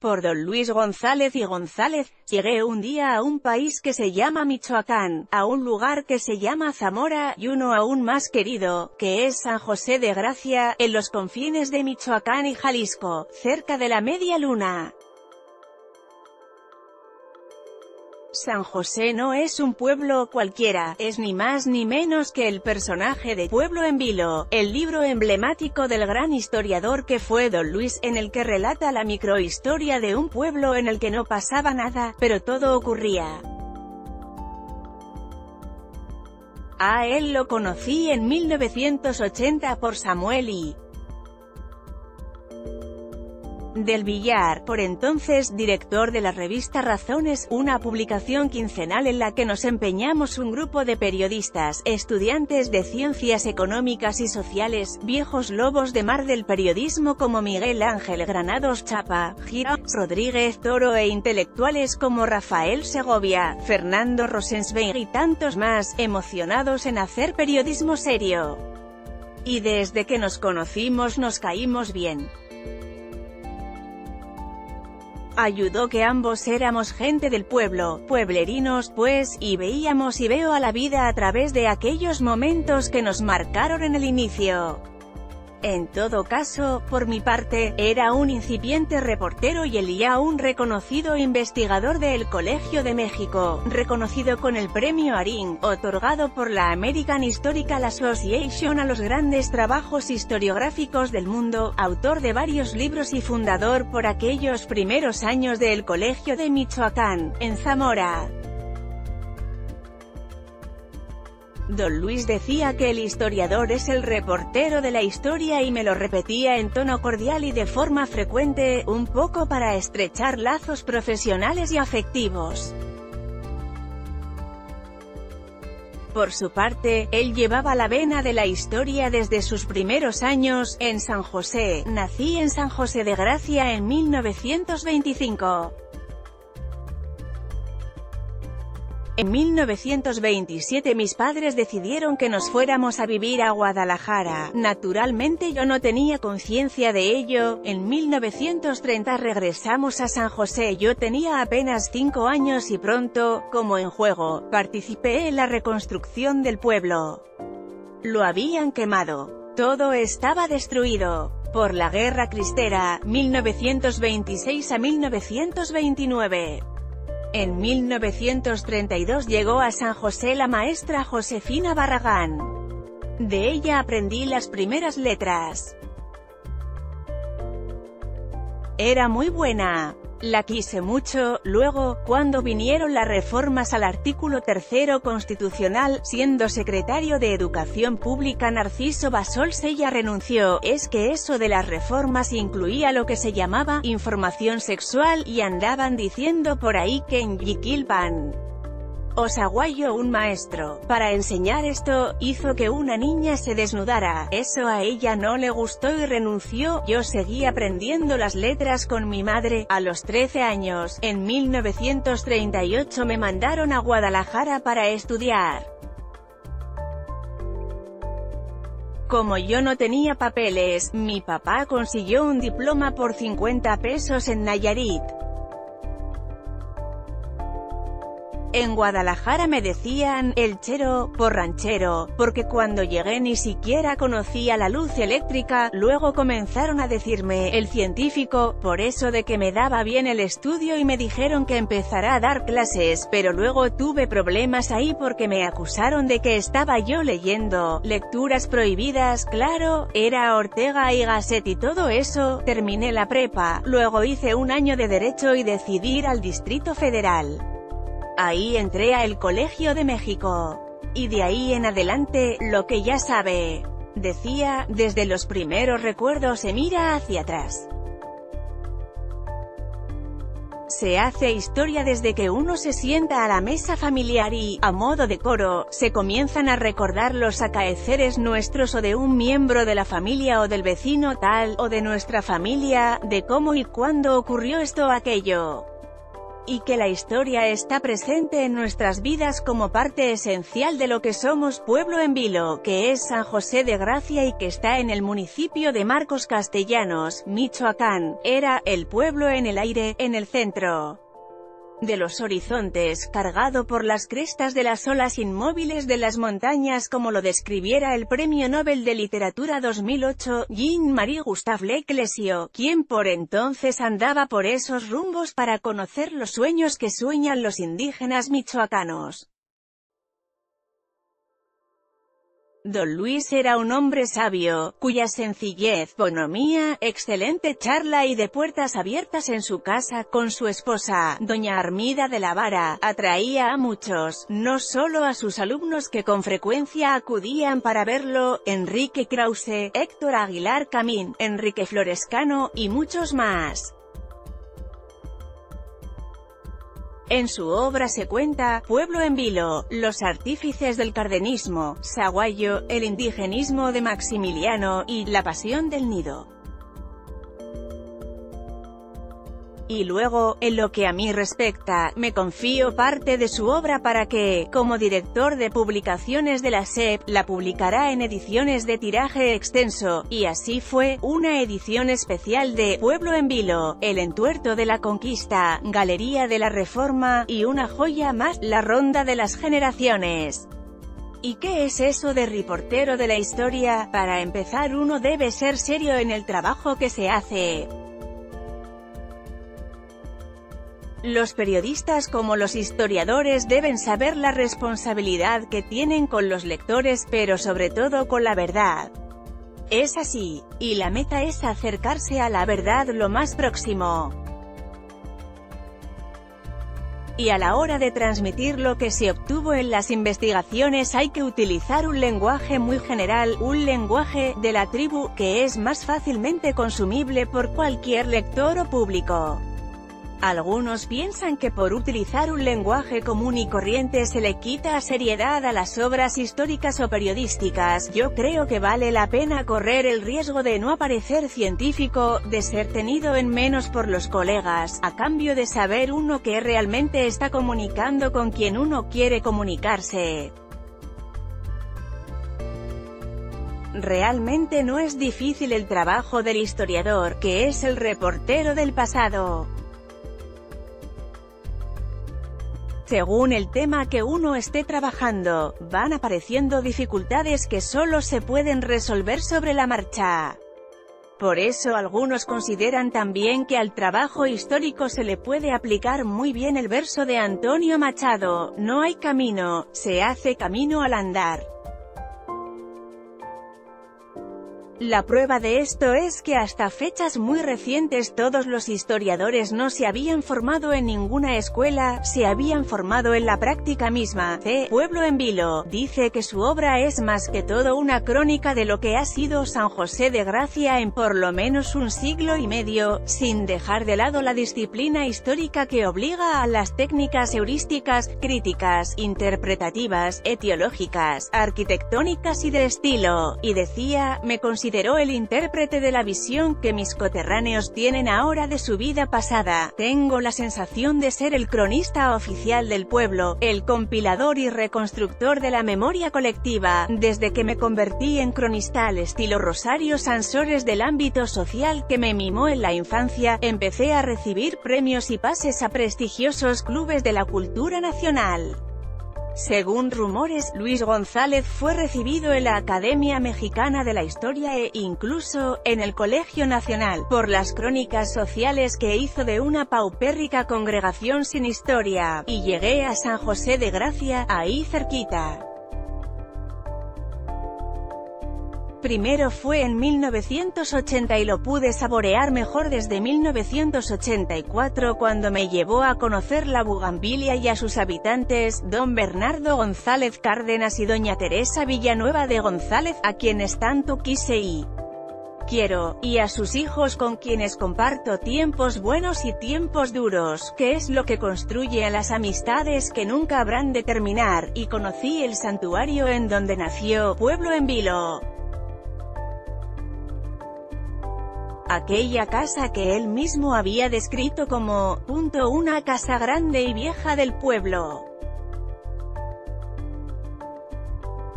Por don Luis González y González, llegué un día a un país que se llama Michoacán, a un lugar que se llama Zamora, y uno aún más querido, que es San José de Gracia, en los confines de Michoacán y Jalisco, cerca de la media luna. San José no es un pueblo cualquiera, es ni más ni menos que el personaje de Pueblo en Vilo, el libro emblemático del gran historiador que fue Don Luis, en el que relata la microhistoria de un pueblo en el que no pasaba nada, pero todo ocurría. A él lo conocí en 1980 por Samuel y del Villar, por entonces director de la revista Razones, una publicación quincenal en la que nos empeñamos un grupo de periodistas, estudiantes de ciencias económicas y sociales, viejos lobos de mar del periodismo como Miguel Ángel Granados Chapa, Gira, Rodríguez Toro e intelectuales como Rafael Segovia, Fernando Rosensweig y tantos más, emocionados en hacer periodismo serio. Y desde que nos conocimos nos caímos bien. Ayudó que ambos éramos gente del pueblo, pueblerinos, pues, y veíamos y veo a la vida a través de aquellos momentos que nos marcaron en el inicio. En todo caso, por mi parte, era un incipiente reportero y él ya un reconocido investigador del Colegio de México, reconocido con el premio ARIN, otorgado por la American Historical Association a los grandes trabajos historiográficos del mundo, autor de varios libros y fundador por aquellos primeros años del Colegio de Michoacán, en Zamora. Don Luis decía que el historiador es el reportero de la historia y me lo repetía en tono cordial y de forma frecuente, un poco para estrechar lazos profesionales y afectivos. Por su parte, él llevaba la vena de la historia desde sus primeros años, en San José, nací en San José de Gracia en 1925. En 1927 mis padres decidieron que nos fuéramos a vivir a Guadalajara. Naturalmente yo no tenía conciencia de ello. En 1930 regresamos a San José. Yo tenía apenas 5 años y pronto, como en juego, participé en la reconstrucción del pueblo. Lo habían quemado. Todo estaba destruido. Por la Guerra Cristera, 1926 a 1929. En 1932 llegó a San José la maestra Josefina Barragán. De ella aprendí las primeras letras. Era muy buena. La quise mucho, luego, cuando vinieron las reformas al artículo tercero constitucional, siendo secretario de Educación Pública Narciso Basol-Sella renunció, es que eso de las reformas incluía lo que se llamaba, información sexual, y andaban diciendo por ahí que en Yiquilpan Osaguayo un maestro, para enseñar esto, hizo que una niña se desnudara, eso a ella no le gustó y renunció, yo seguí aprendiendo las letras con mi madre, a los 13 años, en 1938 me mandaron a Guadalajara para estudiar. Como yo no tenía papeles, mi papá consiguió un diploma por 50 pesos en Nayarit. En Guadalajara me decían, el chero, por ranchero, porque cuando llegué ni siquiera conocía la luz eléctrica, luego comenzaron a decirme, el científico, por eso de que me daba bien el estudio y me dijeron que empezará a dar clases, pero luego tuve problemas ahí porque me acusaron de que estaba yo leyendo, lecturas prohibidas, claro, era Ortega y Gasset y todo eso, terminé la prepa, luego hice un año de Derecho y decidí ir al Distrito Federal. Ahí entré a el Colegio de México. Y de ahí en adelante, lo que ya sabe. Decía, desde los primeros recuerdos se mira hacia atrás. Se hace historia desde que uno se sienta a la mesa familiar y, a modo de coro, se comienzan a recordar los acaeceres nuestros o de un miembro de la familia o del vecino tal, o de nuestra familia, de cómo y cuándo ocurrió esto o aquello. Y que la historia está presente en nuestras vidas como parte esencial de lo que somos pueblo en vilo, que es San José de Gracia y que está en el municipio de Marcos Castellanos, Michoacán, era, el pueblo en el aire, en el centro de los horizontes, cargado por las crestas de las olas inmóviles de las montañas como lo describiera el Premio Nobel de Literatura 2008, Jean-Marie Gustave Leclésio, quien por entonces andaba por esos rumbos para conocer los sueños que sueñan los indígenas michoacanos. Don Luis era un hombre sabio, cuya sencillez, bonomía, excelente charla y de puertas abiertas en su casa con su esposa, doña Armida de la Vara, atraía a muchos, no solo a sus alumnos que con frecuencia acudían para verlo, Enrique Krause, Héctor Aguilar Camín, Enrique Florescano, y muchos más. En su obra se cuenta, Pueblo en Vilo, los artífices del cardenismo, Saguayo, el indigenismo de Maximiliano, y la pasión del nido. Y luego, en lo que a mí respecta, me confío parte de su obra para que, como director de publicaciones de la SEP, la publicará en ediciones de tiraje extenso, y así fue, una edición especial de Pueblo en Vilo, El entuerto de la conquista, Galería de la Reforma, y una joya más, La ronda de las generaciones. ¿Y qué es eso de reportero de la historia? Para empezar uno debe ser serio en el trabajo que se hace. Los periodistas como los historiadores deben saber la responsabilidad que tienen con los lectores, pero sobre todo con la verdad. Es así, y la meta es acercarse a la verdad lo más próximo. Y a la hora de transmitir lo que se obtuvo en las investigaciones hay que utilizar un lenguaje muy general, un lenguaje de la tribu, que es más fácilmente consumible por cualquier lector o público. Algunos piensan que por utilizar un lenguaje común y corriente se le quita seriedad a las obras históricas o periodísticas. Yo creo que vale la pena correr el riesgo de no aparecer científico, de ser tenido en menos por los colegas, a cambio de saber uno que realmente está comunicando con quien uno quiere comunicarse. Realmente no es difícil el trabajo del historiador, que es el reportero del pasado. Según el tema que uno esté trabajando, van apareciendo dificultades que solo se pueden resolver sobre la marcha. Por eso algunos consideran también que al trabajo histórico se le puede aplicar muy bien el verso de Antonio Machado, no hay camino, se hace camino al andar. La prueba de esto es que hasta fechas muy recientes todos los historiadores no se habían formado en ninguna escuela, se habían formado en la práctica misma. C. Pueblo en Vilo, dice que su obra es más que todo una crónica de lo que ha sido San José de Gracia en por lo menos un siglo y medio, sin dejar de lado la disciplina histórica que obliga a las técnicas heurísticas, críticas, interpretativas, etiológicas, arquitectónicas y de estilo, y decía, me considero consideró el intérprete de la visión que mis coterráneos tienen ahora de su vida pasada. Tengo la sensación de ser el cronista oficial del pueblo, el compilador y reconstructor de la memoria colectiva, desde que me convertí en cronista al estilo Rosario Sansores del ámbito social que me mimó en la infancia, empecé a recibir premios y pases a prestigiosos clubes de la cultura nacional. Según rumores, Luis González fue recibido en la Academia Mexicana de la Historia e, incluso, en el Colegio Nacional, por las crónicas sociales que hizo de una paupérrica congregación sin historia, y llegué a San José de Gracia, ahí cerquita. Primero fue en 1980 y lo pude saborear mejor desde 1984 cuando me llevó a conocer la Bugambilia y a sus habitantes, don Bernardo González Cárdenas y doña Teresa Villanueva de González, a quienes tanto quise y quiero, y a sus hijos con quienes comparto tiempos buenos y tiempos duros, que es lo que construye a las amistades que nunca habrán de terminar, y conocí el santuario en donde nació, Pueblo en Vilo. Aquella casa que él mismo había descrito como, punto una casa grande y vieja del pueblo.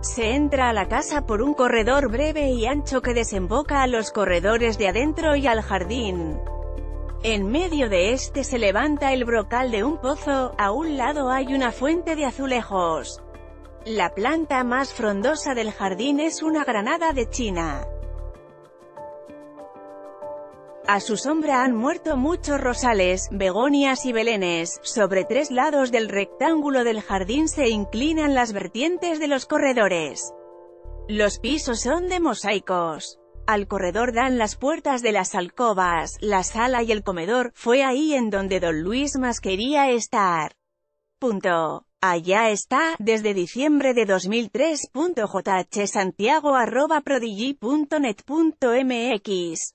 Se entra a la casa por un corredor breve y ancho que desemboca a los corredores de adentro y al jardín. En medio de este se levanta el brocal de un pozo, a un lado hay una fuente de azulejos. La planta más frondosa del jardín es una granada de China. A su sombra han muerto muchos rosales, begonias y belenes. Sobre tres lados del rectángulo del jardín se inclinan las vertientes de los corredores. Los pisos son de mosaicos. Al corredor dan las puertas de las alcobas, la sala y el comedor, fue ahí en donde don Luis más quería estar. Punto. Allá está, desde diciembre de 2003. Santiago arroba prodigy.net.mx